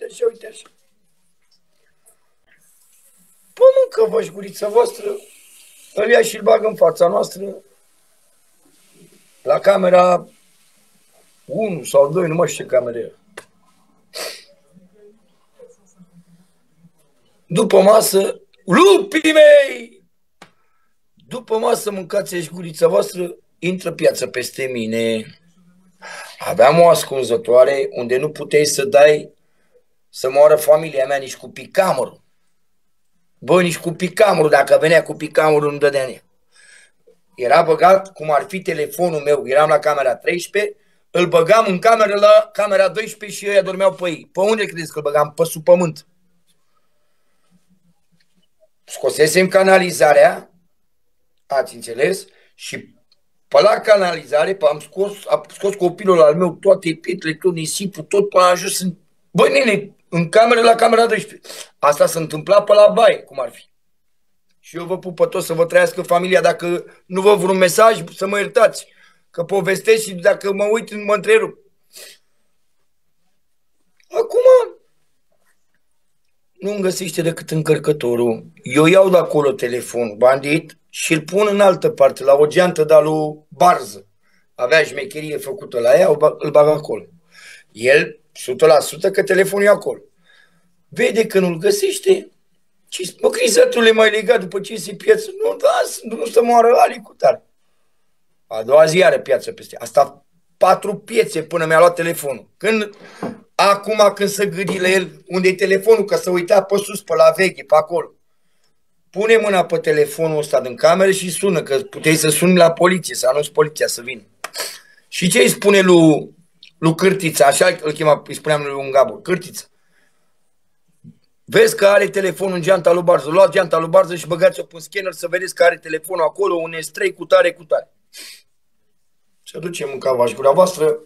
Uite așa, uite așa. Păi mâncă vă gurița voastră, îl ia și îl bagă în fața noastră, la camera 1 sau 2, nu mai știu ce cameră era. După masă, lupii mei! După masă mâncați și gurița voastră, intră piața peste mine. Aveam o ascunzătoare unde nu puteai să dai să moară familia mea nici cu picamărul. Bă, nici cu picamărul, dacă venea cu picamărul, nu dădea ea. Era băgat cum ar fi telefonul meu, eram la camera 13, îl băgam în cameră la camera 12 și ăia dormeau pe ei. Pe unde credeți că îl băgam? Pe sub pământ. Scosesem canalizarea, ați înțeles, și pe la canalizare am scos, am scos copilul al meu toate pietrele, tot nisipul, tot până a ajuns în... Băi, nene, în cameră la camera 12. Asta s-a întâmplat pe la baie, cum ar fi. Și eu vă pup pe toți să vă trăiască familia. Dacă nu vă vreun mesaj, să mă iertați. Că povestesc și dacă mă uit, mă întrerup. Acum, nu-mi găsește decât încărcătorul. Eu iau de acolo telefonul, bandit, și îl pun în altă parte, la o geantă de lui Barză. Avea șmecherie făcută la ea, îl bag acolo. El, 100% că telefonul e acolo. Vede că nu-l găsește, și mă, crizatul mai legat după ce se piață. Nu, da, nu să moară Ali cu tare. A doua zi are piață peste. Asta patru piețe până mi-a luat telefonul. Când, acum când să gâdi la el, unde e telefonul, că să uita pe sus, pe la veche, pe acolo. Pune mâna pe telefonul ăsta din cameră și sună, că puteai să suni la poliție, să anunți poliția să vină. Și ce îi spune lui, lui Cârtița, așa îl chema, îi spuneam lui Ungabur, Cârtița. Vezi că are telefonul în geanta lui Barză. Luați geanta lui Barză și băgați-o pe un scanner să vedeți că are telefonul acolo, un S3 cu tare, cu tare. Să ducem în cavaș gura voastră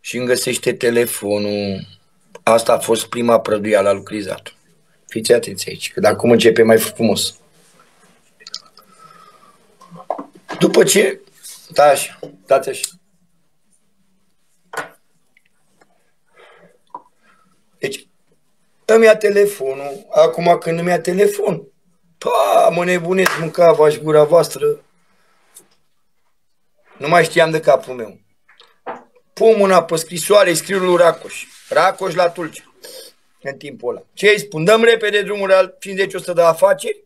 și îmi găsește telefonul. Asta a fost prima prăduială a lui Crizatu. Fiți atenți aici, că de acum începe mai frumos. După ce... Da, așa, dați așa. Deci, îmi ia telefonul, acum când îmi ia telefon, pa, mă nebunesc, mâncava și gura voastră, nu mai știam de capul meu. Pun mâna pe scrisoare, scriu lui Racoș. Racoș la Tulcea. În timpul ăla. Ce îi spun? Dăm repede drumul la 50-100 de afaceri.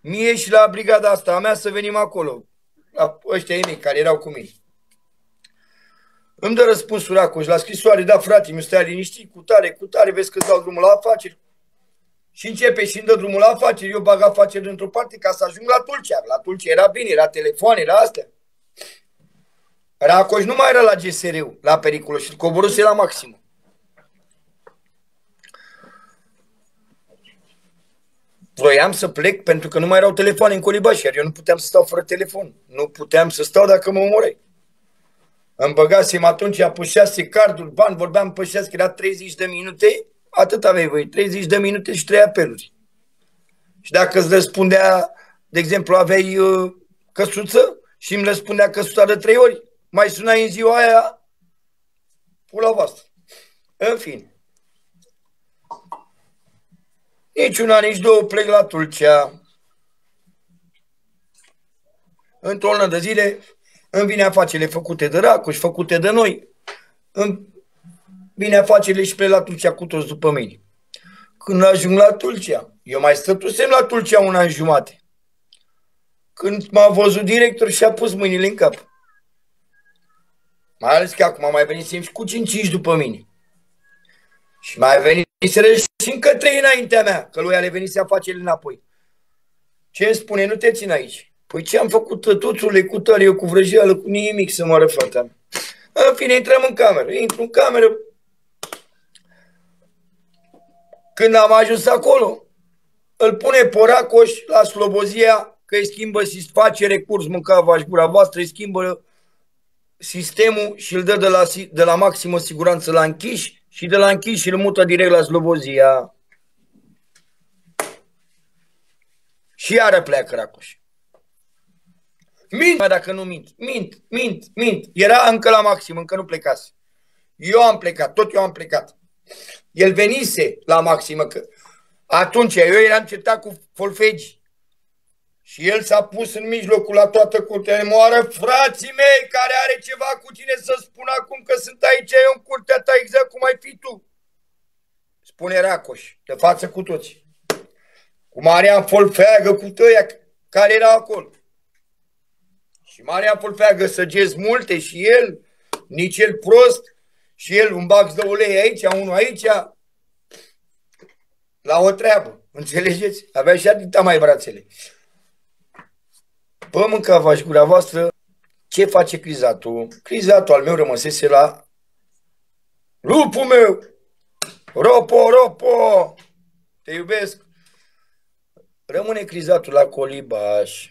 Mie și la brigada asta a mea să venim acolo. La ăștia ei mei care erau cu mine. Îmi dă răspunsul Racoș la scrisoare, da frate, mi stai liniștit, cu tare, cu tare, vezi că dau drumul la afaceri. Și începe și îmi dă drumul la afaceri, eu bag afaceri într-o parte ca să ajung la Tulcea. La Tulcea era bine, era telefon, era astea. Racoș nu mai era la gsr la periculos și coboruse la maximum. Vroiam să plec pentru că nu mai erau telefoane în colibaș, iar eu nu puteam să stau fără telefon. Nu puteam să stau dacă mă omorai. Îmi băgasem atunci, apușease cardul, bani, vorbeam pe că era 30 de minute, atât aveai voi, 30 de minute și 3 apeluri. Și dacă îți răspundea, de exemplu, aveai uh, căsuță și îmi răspundea căsuța de 3 ori, mai sunai în ziua aia, pula voastră. În fine. Nici una, nici două plec la Tulcea. Într-o lună de zile îmi vine afacerile făcute de Racuș, făcute de noi. Îmi vine afacerile și plec la Tulcea cu toți după mine. Când ajung la Tulcea, eu mai stătusem la Tulcea un an jumate. Când m-a văzut director și a pus mâinile în cap. Mai ales că acum mai venit și cu 5 după mine. Și mai venit și încă trei înaintea mea, că lui a revenit să afacerile înapoi. Ce îmi spune? Nu te țin aici. Păi ce am făcut tătuțule cu tare, eu cu vrăjeală, cu nimic să moară fata mea. În fine, intrăm în cameră. Intru în cameră. Când am ajuns acolo, îl pune Poracoș la Slobozia că îi schimbă și face recurs, mâncava și gura voastră, îi schimbă sistemul și îl dă de la, de la maximă siguranță la închiși și de la închiși îl mută direct la Slobozia. Și iară pleacă Racoș. Mint, dacă nu mint. Mint, mint, mint. Era încă la maxim, încă nu plecase. Eu am plecat, tot eu am plecat. El venise la maximă, că atunci eu eram certat cu Folfegi. Și el s-a pus în mijlocul la toată curtea. Moară frații mei care are ceva cu tine să spună acum că sunt aici eu în curtea ta exact cum ai fi tu. Spune Racoș, de față cu toți. Cu Marian Folfeagă, cu tăia care era acolo. Și Marian Folfeagă săgezi multe și el, nici el prost, și el un bax de ulei aici, unul aici, la o treabă. Înțelegeți? Avea și atâta mai brațele. Bă, mâncava gura voastră, ce face crizatul? Crizatul al meu rămăsese la lupul meu. Ropo, ropo, te iubesc. Rămâne crizatul la colibaș.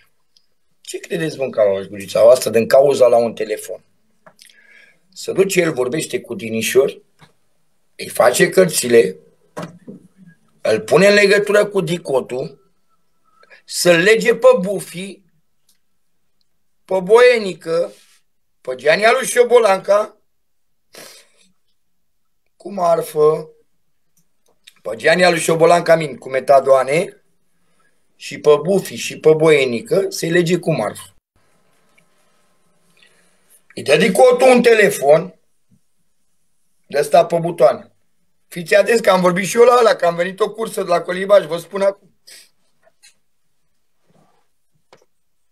Ce credeți, mâncava gurița voastră, din cauza la un telefon? Să duce el, vorbește cu Dinișor, îi face cărțile, îl pune în legătură cu dicotul, să lege pe Bufi, pe Boienică, pe Giania lui Șobolanca, cu marfă, pe Giania lui Șobolanca min, cu metadoane, și pe Bufi și pe Boienică, să-i lege cu marfă. Îi dă dicotul un telefon de ăsta pe butoane. Fiți atenți că am vorbit și eu la ăla, că am venit o cursă de la Colibaș, vă spun acum.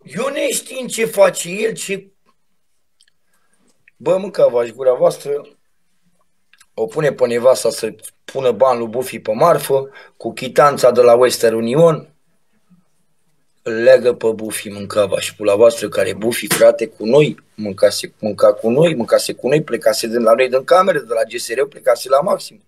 Eu ne știm ce face el, ce... Bă, mâncava gura voastră, o pune pe nevasta să pună bani lui Bufi pe marfă, cu chitanța de la Western Union, îl leagă pe Bufi, mâncava și pula voastră care Bufi, frate, cu noi, mâncase, mânca cu noi, mâncase cu noi, plecase de la noi din cameră, de la GSR, plecase la maxim.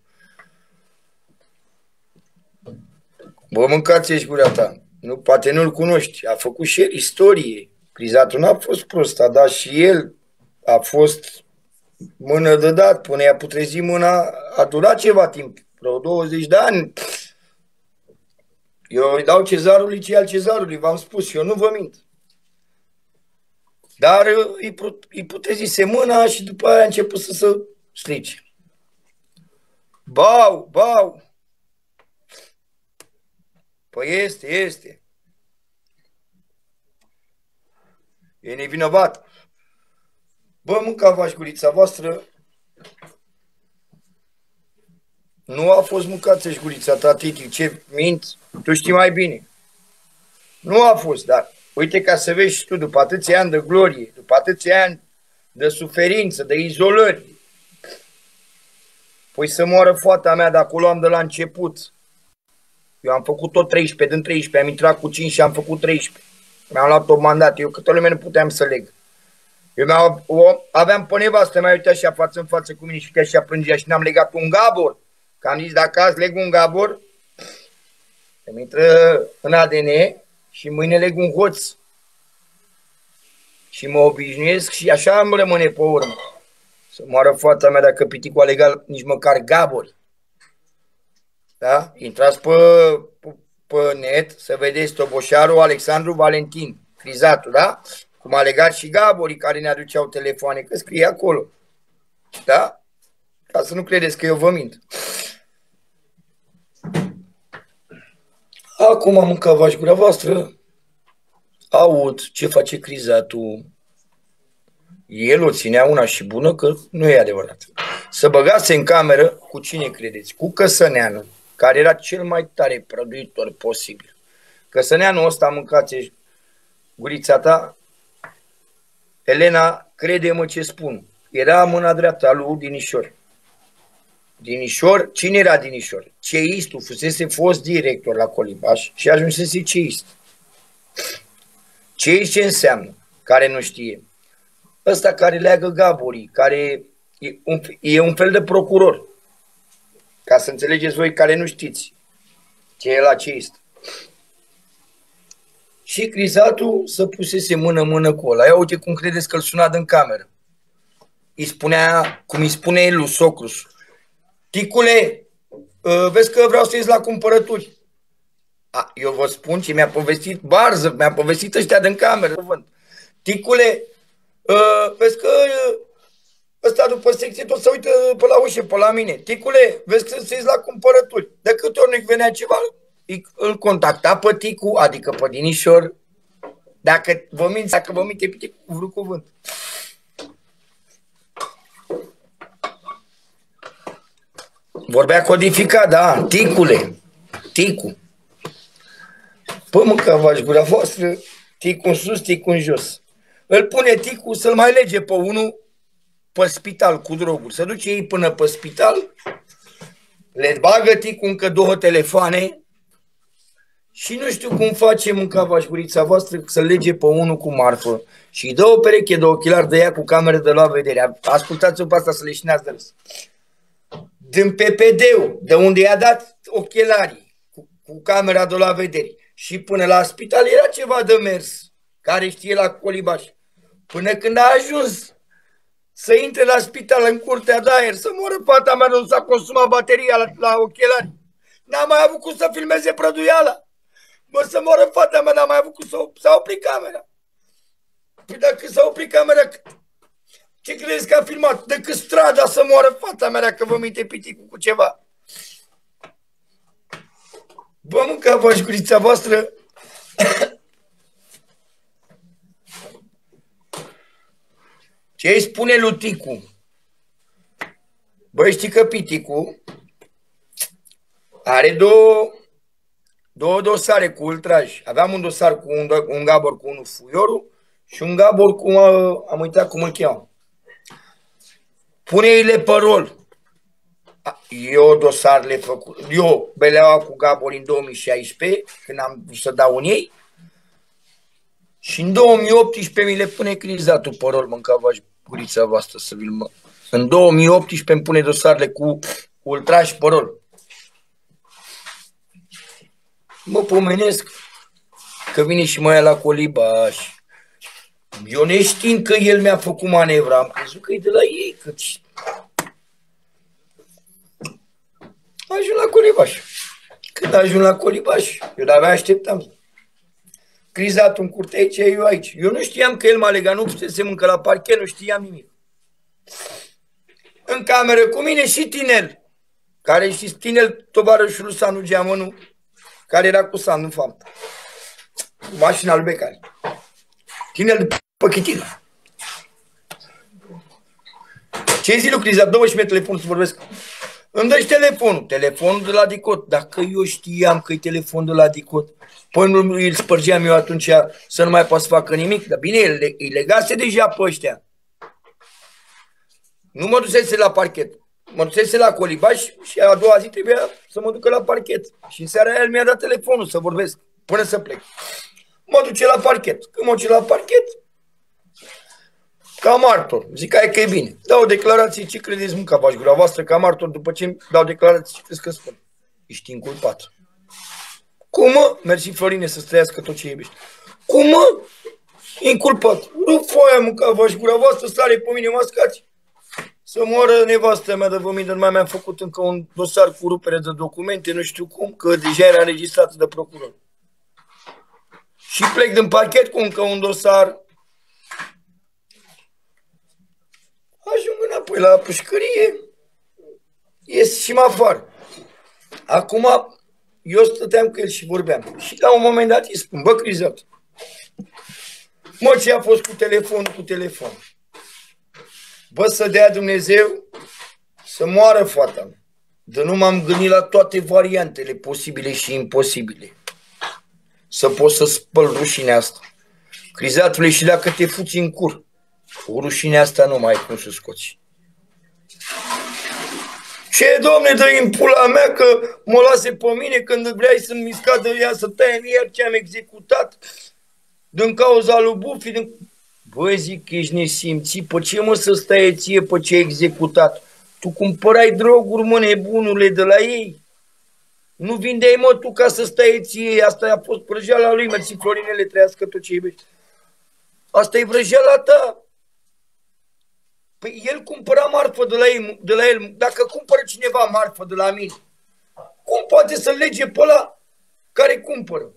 Bă, mâncați ești gura ta. Nu, poate nu-l cunoști. A făcut și el istorie. Crizatul n-a fost prost, a dat și el. A fost mână de dat, până i-a putrezit mâna, a durat ceva timp, vreo 20 de ani. Eu îi dau cezarului ce al cezarului, v-am spus, eu nu vă mint. Dar îi, îi putrezise mâna și după aia a început să se strice. Bau, bau, Păi este, este. E nevinovat. Bă, mâncava gurița voastră. Nu a fost mâncață gurița ta, titi. Ce mint? Tu știi mai bine. Nu a fost, dar uite ca să vezi și tu, după atâția ani de glorie, după atâția ani de suferință, de izolări, păi să moară foata mea de acolo am de la început, eu am făcut tot 13, din 13, am intrat cu 5 și am făcut 13. Mi-am luat o mandat, eu câte lume nu puteam să leg. Eu mi-am, o, aveam pe nevastă mai uite așa față în față cu mine și uite așa plângea și ne-am legat un gabor. Că am zis dacă azi leg un gabor, îmi intră în ADN și mâine leg un hoț. Și mă obișnuiesc și așa îmi rămâne pe urmă. Să moară foata mea dacă piticul a legat nici măcar gabori. Da? Intrați pe, pe, pe net să vedeți Toboșarul Alexandru Valentin, frizatul, da? Cum a legat și Gaborii care ne aduceau telefoane, că scrie acolo. Da? Ca să nu credeți că eu vă mint. Acum am mâncat gura voastră, aud ce face crizatul. El o ținea una și bună, că nu e adevărat. Să băgați în cameră cu cine credeți? Cu Căsăneanu care era cel mai tare prăduitor posibil. Că să neanul ăsta mâncați gurița ta, Elena, crede-mă ce spun, era mâna dreaptă a lui Dinișor. Dinișor, cine era Dinișor? Ceistul, fusese fost director la Colibaș și ajunsese ceist. Ceist ce înseamnă? Care nu știe. Ăsta care leagă gaborii, care e un, e un fel de procuror. Ca să înțelegeți voi care nu știți ce e la ce este. Și Crizatul să pusese mână-mână cu ăla. Ia uite cum credeți că îl suna din cameră. Îi spunea, cum îi spune el lui Socrus, Ticule, ă, vezi că vreau să ies la cumpărături. A, eu vă spun ce mi-a povestit Barză, mi-a povestit ăștia din cameră. Ticule, ă, vezi că ă, ăsta plecat după secție, tot să uită pe la ușă, pe la mine. Ticule, vezi că să la cumpărături. De câte ori nu venea ceva, îl contacta pe Ticu, adică pe Dinișor, dacă vă minți, dacă vă minte pe Ticu cu vreun cuvânt. Vorbea codificat, da, ticule, ticu. Păi mâncavați gura voastră, ticu în sus, ticu în jos. Îl pune ticu să-l mai lege pe unul pe spital cu droguri. Să duce ei până pe spital, le bagă ticu încă două telefoane și nu știu cum face mâncava gurița voastră să lege pe unul cu marfă și îi dă o pereche de ochelari de ea cu cameră de la vedere. Ascultați-o pe asta să le șineați de râs din PPD-ul, de unde i-a dat ochelarii cu, cu camera de la vedere și până la spital era ceva de mers, care știe la colibaș. Până când a ajuns să intre la spital în curtea de aer, să moară fata mea, nu s-a consumat bateria la, la ochelari. N-a mai avut cum să filmeze prăduiala. Mă, să moară fata mea, n-a mai avut cum să... S-a oprit camera. Păi dacă s-a oprit camera, ce crezi că a filmat? Decât strada să moară fata mea dacă vă minte piticul cu ceva. Vă mânca vă voastră. Ce îi spune lui Ticu? Băi, știi că Piticu are două, două dosare cu ultraj. Aveam un dosar cu un, un gabor cu unul fuiorul și un gabor cu, am uitat cum îl cheamă. Pune-i-le pe rol. Eu dosarele făcut, eu beleaua cu Gabor în 2016, când am să dau în ei, și în 2018 mi le pune crizatul pe rol, mâncava și gurița voastră să vi mă. În 2018 îmi pune dosarele cu ultraș pe rol. Mă pomenesc că vine și mai la colibaș. Eu neștiind că el mi-a făcut manevra, am crezut că e de la ei, că ajung la Colibaș. Când ajung la Colibaș, eu de-abia așteptam. Crizat în curte aici, eu aici. Eu nu știam că el m-a legat, nu pusesem încă la parchet, nu știam nimic. În cameră cu mine și Tinel, care și Tinel, tovarășul lui Sanu Geamănu, care era cu Sanu, în fapt. Mașina lui Becari. Tinel Păchitil. Ce zi lucrezi? Dă-mă și mie telefonul să vorbesc. Îmi dă telefonul, telefonul de la Dicot. Dacă eu știam că e telefon de la Dicot, păi nu îl spărgeam eu atunci să nu mai poată să facă nimic. Dar bine, îi legase deja pe ăștia. Nu mă dusese la parchet. Mă dusese la colibaș și a doua zi trebuia să mă ducă la parchet. Și în seara aia el mi-a dat telefonul să vorbesc, până să plec. Mă duce la parchet. Când mă duce la parchet, ca martor. Zic că că e bine. Dau declarații, ce credeți mă, ca gura voastră, ca martor, după ce dau declarații, ce crezi că spun? Ești inculpat. Cum mă? Mersi Florine să trăiască tot ce iubești. Cum mă? Inculpat. Nu foaia mă, ca gura voastră, stare pe mine, mascați. Să moară nevastă mea de vomit, nu mai mi-am făcut încă un dosar cu rupere de documente, nu știu cum, că deja era înregistrat de procuror. Și plec din pachet cu încă un dosar ajung înapoi la pușcărie, ies și mă afară. Acum, eu stăteam cu el și vorbeam. Și la un moment dat îi spun, bă, Crizat, mă, ce a fost cu telefon, cu telefon? Bă, să dea Dumnezeu să moară fata mea. De nu m-am gândit la toate variantele posibile și imposibile. Să pot să spăl rușinea asta. Crizatule, și dacă te fuți în cur, cu rușinea asta nu mai ai cum să scoți. Ce, domne, dă în pula mea că mă lase pe mine când vrei să-mi misca de ea, să taie iar ce am executat din cauza lui Bufi. Din... Bă, zic că ești nesimțit, pe ce mă să stai ție pe ce ai executat? Tu cumpărai droguri, mă, nebunule, de la ei. Nu vindeai, mă, tu ca să stai ție. Asta a fost vrăjeala lui, mersi Florinele, trăiască tot ce iubești. Asta e vrăjeala ta. Păi el cumpăra marfă de la, ei, de la el. Dacă cumpără cineva marfă de la mine, cum poate să lege pe ăla care cumpără?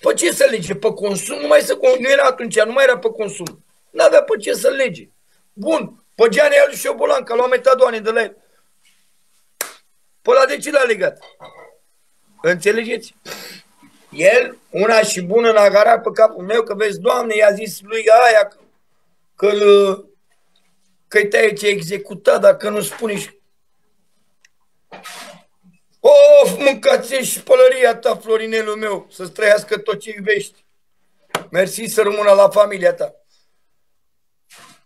Pe ce să lege? Pe consum? Nu, mai să, nu era atunci, nu mai era pe consum. N-avea pe ce să lege. Bun, pe Geane i-a și Bolan, că a luat metadoane de la el. Pe la de ce l-a legat? Înțelegeți? El, una și bună, l-a garat pe capul meu, că vezi, Doamne, i-a zis lui aia că, că, că-i taie ce executat, dacă nu spune și... Of, mâncați și pălăria ta, Florinelul meu, să-ți trăiască tot ce iubești. Mersi să rămână la familia ta.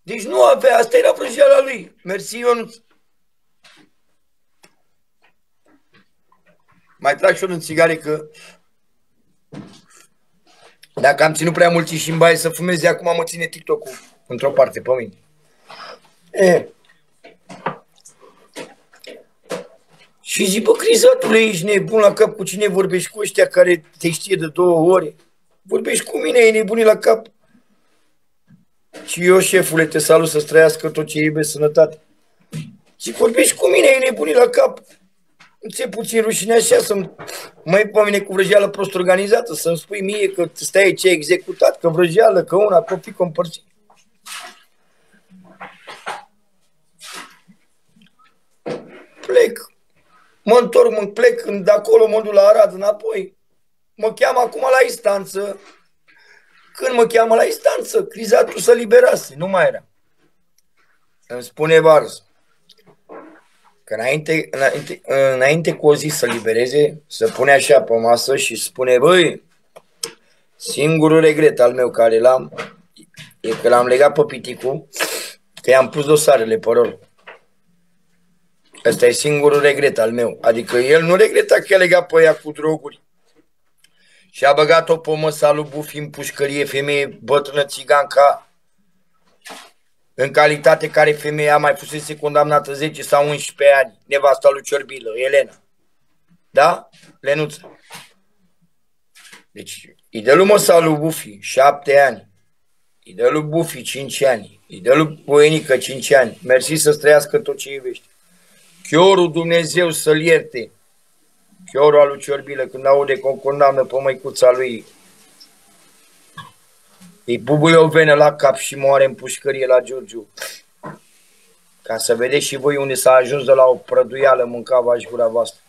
Deci nu avea, asta era vrăjeala lui. Mersi, Ionuț. Mai trag și eu în țigare că dacă am ținut prea mult și în baie să fumeze, acum mă ține TikTok-ul într-o parte pe mine. E. Și zic, bă, crizatule, ești nebun la cap cu cine vorbești cu ăștia care te știe de două ore? Vorbești cu mine, e nebunit la cap. Și eu, șefule, te salut să-ți trăiască tot ce iubești, sănătate. Și vorbești cu mine, e nebunit la cap. Ți-e puțin rușine așa să mai pe mine cu vrăjeală prost organizată, să-mi spui mie că stai ce executat, că vrăjeală, că una, copii compărți. Plec. Mă întorc, mă plec de acolo, mă duc la Arad înapoi. Mă cheamă acum la instanță. Când mă cheamă la instanță, crizatul să liberase, nu mai era. Îmi spune Varz, că înainte, înainte, înainte cu o zi să libereze, să pune așa pe masă și spune, băi, singurul regret al meu care l-am e că l-am legat pe piticul, că i-am pus dosarele pe rol. Ăsta e singurul regret al meu. Adică el nu regreta că i-a legat pe ea cu droguri. Și a băgat-o pe măsa lui Bufi în pușcărie, femeie bătrână țiganca, în calitate care femeia mai fusese condamnată 10 sau 11 ani, nevasta lui Ciorbilă, Elena. Da? Lenuță. Deci, îi dă lui măsa lui Bufi 7 ani, îi dă lui Bufi 5 ani, îi dă lui Poenică 5 ani. Mersi să-ți trăiască tot ce iubești. Chiorul Dumnezeu să-l ierte. Chiorul al lui Ciorbilă, când aude că o condamnă pe măicuța lui, îi bubuie o venă la cap și moare în pușcărie la Giurgiu. Ca să vedeți și voi unde s-a ajuns de la o prăduială mâncava și gura voastră.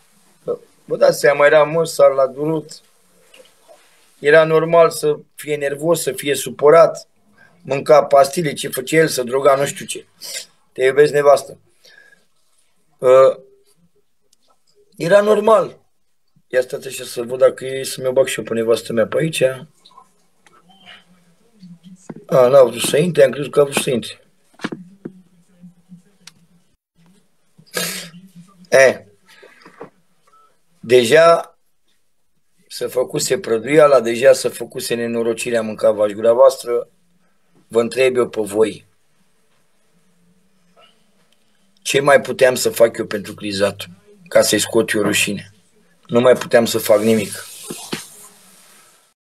Bă, dați seama, era măsar la durut. Era normal să fie nervos, să fie supărat. Mânca pastile, ce făcea el, să droga nu știu ce. Te iubesc nevastă. Uh, era normal. Ia stați așa să văd dacă e să mi-o bag și eu pe nevastă mea pe aici. A, n-a vrut să intre, am crezut că a vrut să intre. E, deja să făcuse prăduiala, deja să făcuse nenorocirea mâncava și gura voastră, vă întreb eu pe voi. Ce mai puteam să fac eu pentru crizat ca să-i scot eu rușine? Nu mai puteam să fac nimic.